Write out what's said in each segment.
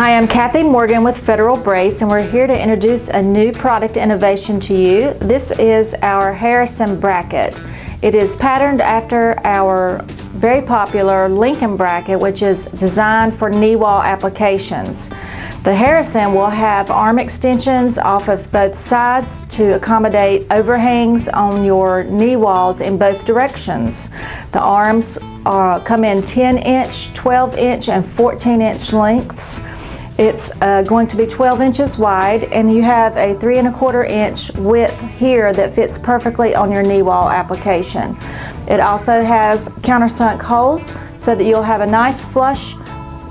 Hi, I'm Kathy Morgan with Federal Brace and we're here to introduce a new product innovation to you. This is our Harrison bracket. It is patterned after our very popular Lincoln bracket which is designed for knee wall applications. The Harrison will have arm extensions off of both sides to accommodate overhangs on your knee walls in both directions. The arms uh, come in 10 inch, 12 inch, and 14 inch lengths. It's uh, going to be 12 inches wide and you have a three and a quarter inch width here that fits perfectly on your knee wall application. It also has countersunk holes so that you'll have a nice flush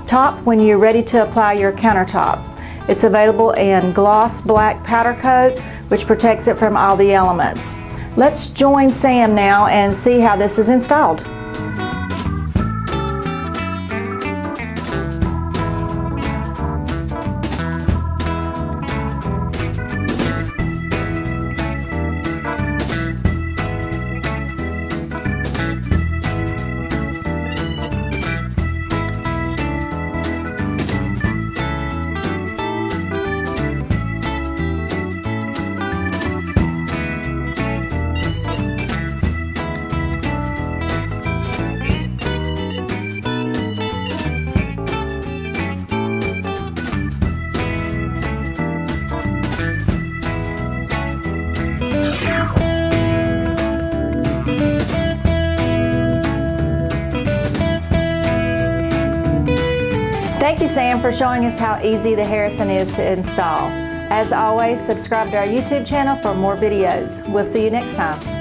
top when you're ready to apply your countertop. It's available in gloss black powder coat which protects it from all the elements. Let's join Sam now and see how this is installed. Thank you, Sam, for showing us how easy the Harrison is to install. As always, subscribe to our YouTube channel for more videos. We'll see you next time.